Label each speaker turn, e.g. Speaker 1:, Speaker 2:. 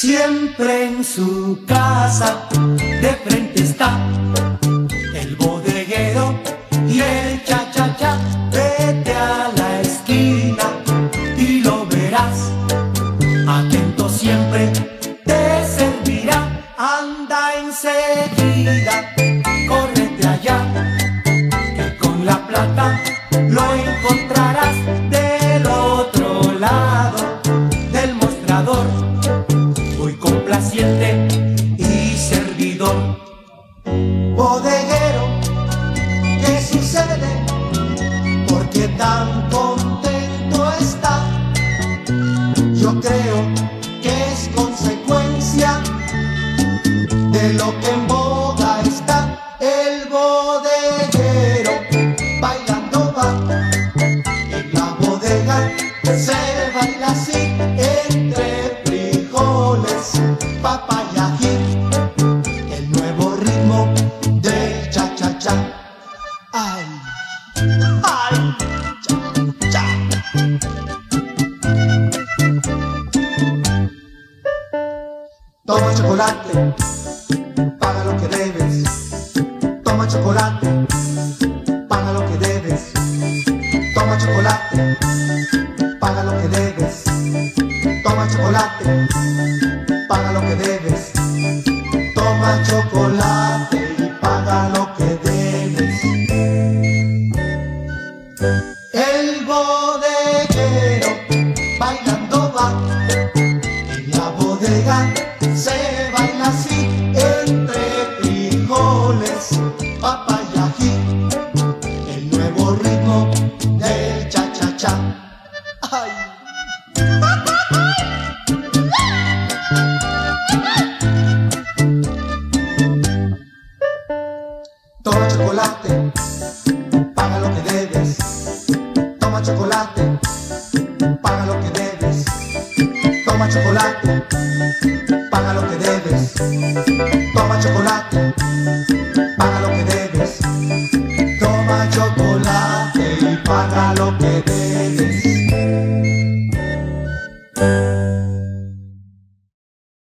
Speaker 1: Siempre en su casa de frente está el bodeguero y el cha-cha-cha. Vete a la esquina y lo verás. Atento siempre te servirá. Anda enseguida, córrete allá, que con la plata lo encontrarás del complaciente y servidor. Bodeguero, ¿qué sucede? ¿Por qué tan contento está? Yo creo que es consecuencia de lo que en boga está el bodeguero bailando va en la bodega se baila así entre papaya ají el nuevo ritmo del cha cha cha ay ay cha cha Toma chocolate, paga lo que debes. Toma chocolate, paga lo que debes. Toma chocolate, paga lo que debes. Toma chocolate, paga lo que debes. Toma chocolate y paga lo que debes. El bodeguero bailando va en la bodega se baila así entre frijoles, papaya Toma chocolate, paga lo que debes. Toma chocolate, paga lo que debes. Toma chocolate, paga lo que debes. Toma chocolate,